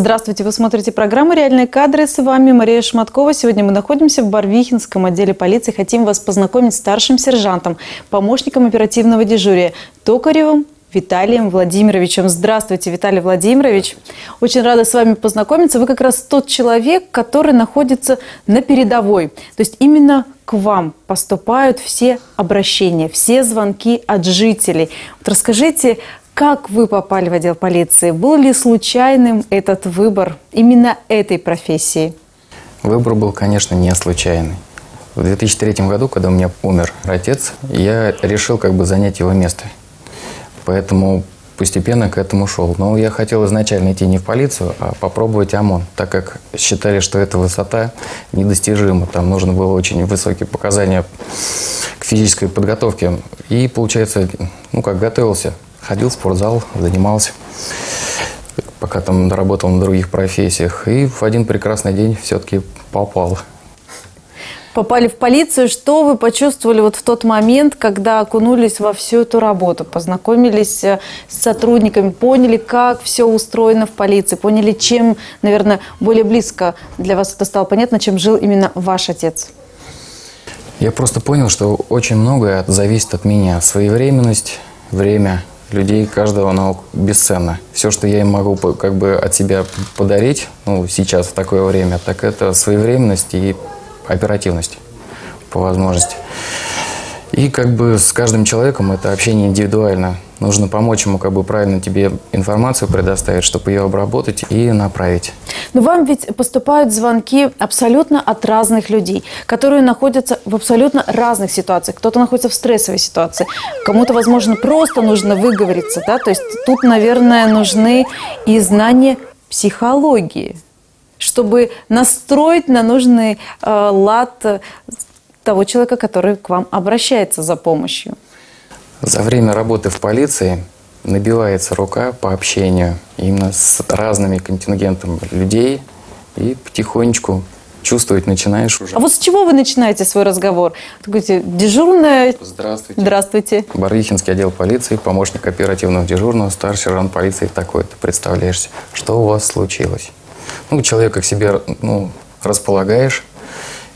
Здравствуйте, вы смотрите программу «Реальные кадры». С вами Мария Шматкова. Сегодня мы находимся в Барвихинском отделе полиции. Хотим вас познакомить с старшим сержантом, помощником оперативного дежурия Токаревым Виталием Владимировичем. Здравствуйте, Виталий Владимирович. Очень рада с вами познакомиться. Вы как раз тот человек, который находится на передовой. То есть именно к вам поступают все обращения, все звонки от жителей. Вот расскажите, как вы попали в отдел полиции? Был ли случайным этот выбор именно этой профессии? Выбор был, конечно, не случайный. В 2003 году, когда у меня умер отец, я решил как бы занять его место – Поэтому постепенно к этому шел. Но я хотел изначально идти не в полицию, а попробовать ОМОН, так как считали, что эта высота недостижима. Там нужно было очень высокие показания к физической подготовке. И, получается, ну как, готовился. Ходил в спортзал, занимался, пока там работал на других профессиях. И в один прекрасный день все-таки попал попали в полицию. Что вы почувствовали вот в тот момент, когда окунулись во всю эту работу, познакомились э, с сотрудниками, поняли, как все устроено в полиции, поняли, чем, наверное, более близко для вас это стало понятно, чем жил именно ваш отец? Я просто понял, что очень многое зависит от меня. Своевременность, время людей, каждого оно бесценно. Все, что я им могу как бы от себя подарить, ну, сейчас в такое время, так это своевременность и оперативность по возможности. И как бы с каждым человеком это общение индивидуально. Нужно помочь ему как бы правильно тебе информацию предоставить, чтобы ее обработать и направить. Но вам ведь поступают звонки абсолютно от разных людей, которые находятся в абсолютно разных ситуациях. Кто-то находится в стрессовой ситуации, кому-то, возможно, просто нужно выговориться. Да? То есть тут, наверное, нужны и знания психологии чтобы настроить на нужный э, лад того человека, который к вам обращается за помощью? За время работы в полиции набивается рука по общению именно с разными контингентами людей и потихонечку чувствовать начинаешь уже. А вот с чего вы начинаете свой разговор? Говорите, дежурная... Здравствуйте. Здравствуйте. Барвихинский отдел полиции, помощник оперативного дежурного, старший сержант полиции такой. Ты представляешься, что у вас случилось? ну, человека к себе ну, располагаешь,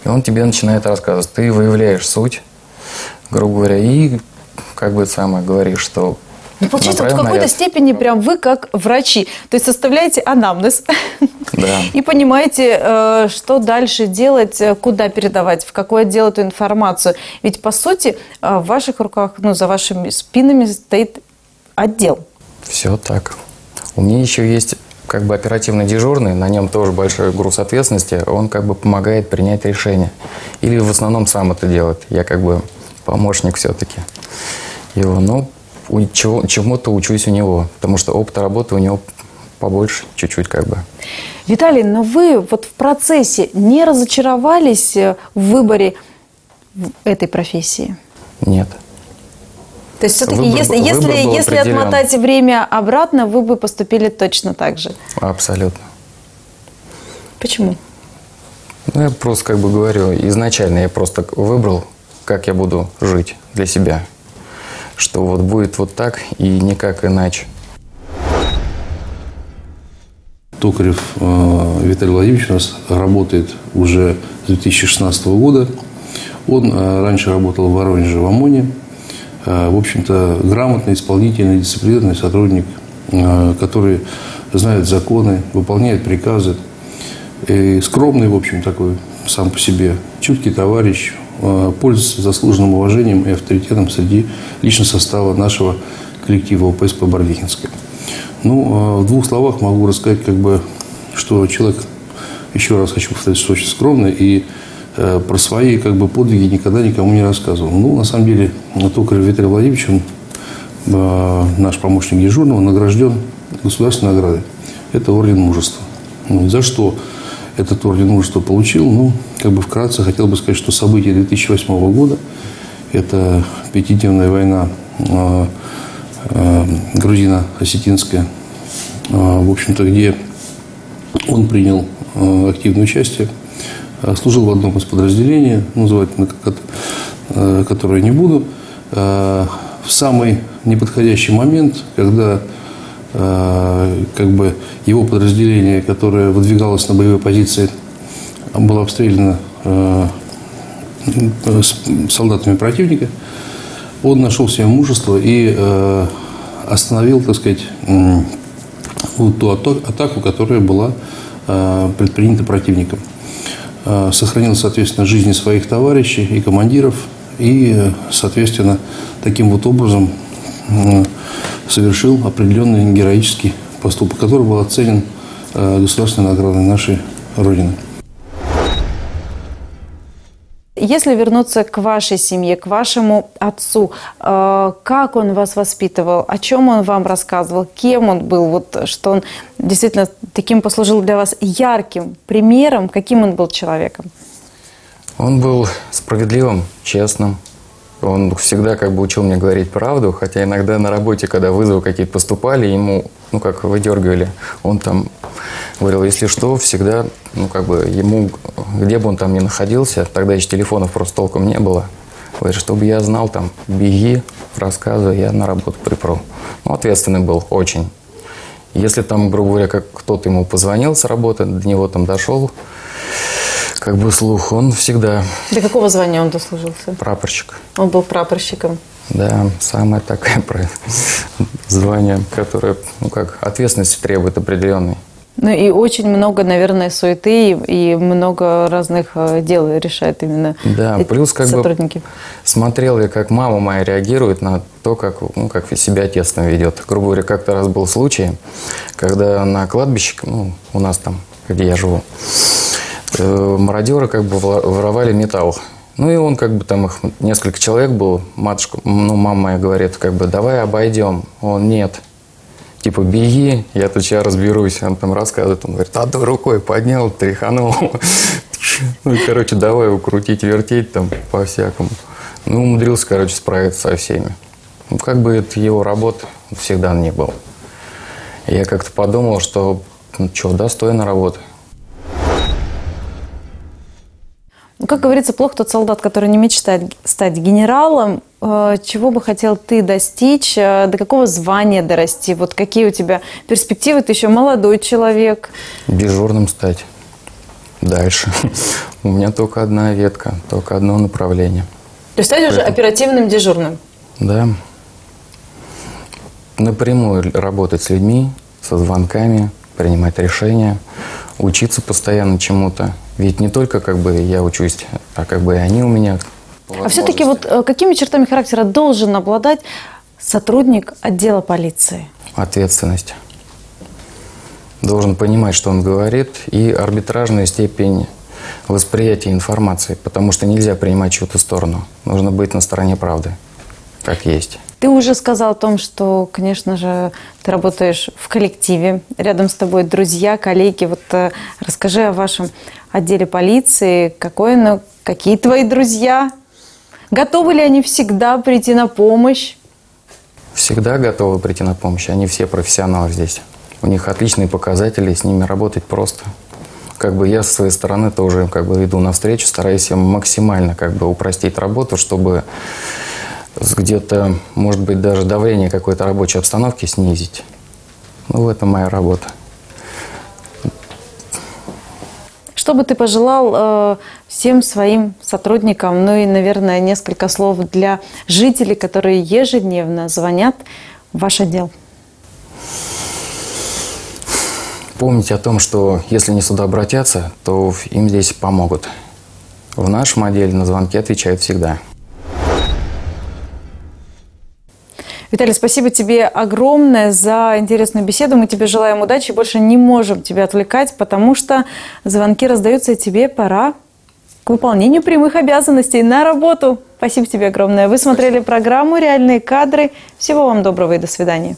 и он тебе начинает рассказывать. Ты выявляешь суть, грубо говоря, и как бы самое говоришь, что ну, получается, в какой-то степени прям вы как врачи. То есть составляете анамнез да. и понимаете, э, что дальше делать, э, куда передавать, в какой отдел эту информацию. Ведь, по сути, э, в ваших руках, ну, за вашими спинами стоит отдел. Все так. У меня еще есть как бы оперативно дежурный, на нем тоже большой груз ответственности, он как бы помогает принять решение. Или в основном сам это делает. Я как бы помощник все-таки его. Ну, чему-то учусь у него, потому что опыта работы у него побольше чуть-чуть как бы. Виталий, но вы вот в процессе не разочаровались в выборе этой профессии? Нет. То есть все-таки, выбор, если, выбор если, если отмотать время обратно, вы бы поступили точно так же? Абсолютно. Почему? Ну, я просто как бы говорю, изначально я просто выбрал, как я буду жить для себя. Что вот будет вот так и никак иначе. Токарев э, Виталий Владимирович у нас работает уже с 2016 года. Он э, раньше работал в Воронеже в ОМОНе. Э, в общем-то, грамотный, исполнительный, дисциплинированный сотрудник, э, который знает законы, выполняет приказы. И скромный, в общем, такой сам по себе, чуткий товарищ, э, пользуется заслуженным уважением и авторитетом среди личного состава нашего коллектива ОПСП Барвихинская. Ну, в двух словах могу рассказать, как бы, что человек, еще раз хочу повторить, что очень скромный и про свои как бы, подвиги никогда никому не рассказывал. Ну, на самом деле, Токарев Виталий Владимирович, он, э, наш помощник дежурного, награжден государственной наградой. Это орден мужества. Ну, за что этот орден мужества получил? Ну, как бы вкратце хотел бы сказать, что события 2008 года, это пятидневная война э, э, грузино-осетинская, э, в общем-то, где он принял э, активное участие – Э, служил в одном из подразделений, называть э, которое не буду, э, в самый неподходящий момент, когда как бы его подразделение, которое выдвигалось на боевые позиции, было обстреляно солдатами противника. Он нашел себе мужество и остановил, так сказать, ту атаку, которая была предпринята противником. Сохранил, соответственно, жизни своих товарищей и командиров, и, соответственно, таким вот образом совершил определенный героический поступок, который был оценен э, государственной наградой нашей Родины. Если вернуться к вашей семье, к вашему отцу, э, как он вас воспитывал, о чем он вам рассказывал, кем он был, вот, что он действительно таким послужил для вас ярким примером, каким он был человеком? Он был справедливым, честным. Он всегда как бы учил мне говорить правду, хотя иногда на работе, когда вызовы какие-то поступали, ему, ну как, выдергивали, он там говорил, если что, всегда, ну как бы ему, где бы он там ни находился, тогда еще телефонов просто толком не было, говорит, чтобы я знал там, беги, рассказывай, я на работу припру. Ну, ответственный был очень. Если там, грубо говоря, как кто-то ему позвонил с работы, до него там дошел, как бы слух, он всегда... До какого звания он дослужился? Прапорщик. Он был прапорщиком? Да, самое такое звание, которое, ну как, ответственности требует определенной. Ну и очень много, наверное, суеты и много разных э, дел решает именно да, эти плюс как сотрудники. Бы смотрел я, как мама моя реагирует на то, как, ну, как себя отец там ведет. Грубо говоря, как-то раз был случай, когда на кладбище, ну, у нас там, где я живу, Э, мародеры как бы воровали металл. Ну и он как бы там их несколько человек был, матушка, ну мама моя говорит, как бы давай обойдем. Он нет. Типа беги, я сейчас разберусь. Он там рассказывает, он говорит, одной рукой поднял, тряханул. Ну и, короче, давай его крутить, вертеть там по-всякому. Ну, умудрился, короче, справиться со всеми. Ну, как бы это его работа всегда не был. Я как-то подумал, что, ну, что, достойно работы. Как говорится, плохо тот солдат, который не мечтает стать генералом. Э, чего бы хотел ты достичь? Э, до какого звания дорасти? Вот какие у тебя перспективы? Ты еще молодой человек. Дежурным стать. Дальше. У меня только одна ветка, только одно направление. То есть стать уже оперативным дежурным? Да. Напрямую работать с людьми, со звонками, принимать решения, учиться постоянно чему-то ведь не только как бы я учусь, а как бы и они у меня. А все-таки вот э, какими чертами характера должен обладать сотрудник отдела полиции? Ответственность. Должен понимать, что он говорит, и арбитражную степень восприятия информации, потому что нельзя принимать чью-то сторону. Нужно быть на стороне правды, как есть. Ты уже сказал о том, что, конечно же, ты работаешь в коллективе, рядом с тобой друзья, коллеги. Вот э, расскажи о вашем отделе полиции, какой, ну, какие твои друзья? Готовы ли они всегда прийти на помощь? Всегда готовы прийти на помощь. Они все профессионалы здесь. У них отличные показатели, с ними работать просто. Как бы я со своей стороны тоже как бы иду навстречу, стараюсь им максимально как бы упростить работу, чтобы где-то, может быть, даже давление какой-то рабочей обстановки снизить. Ну, это моя работа. Что бы ты пожелал э, всем своим сотрудникам, ну и, наверное, несколько слов для жителей, которые ежедневно звонят в ваш отдел? Помнить о том, что если они сюда обратятся, то им здесь помогут. В нашем отделе на звонки отвечают всегда. Виталий, спасибо тебе огромное за интересную беседу. Мы тебе желаем удачи. Больше не можем тебя отвлекать, потому что звонки раздаются, и тебе пора к выполнению прямых обязанностей на работу. Спасибо тебе огромное. Вы смотрели программу «Реальные кадры». Всего вам доброго и до свидания.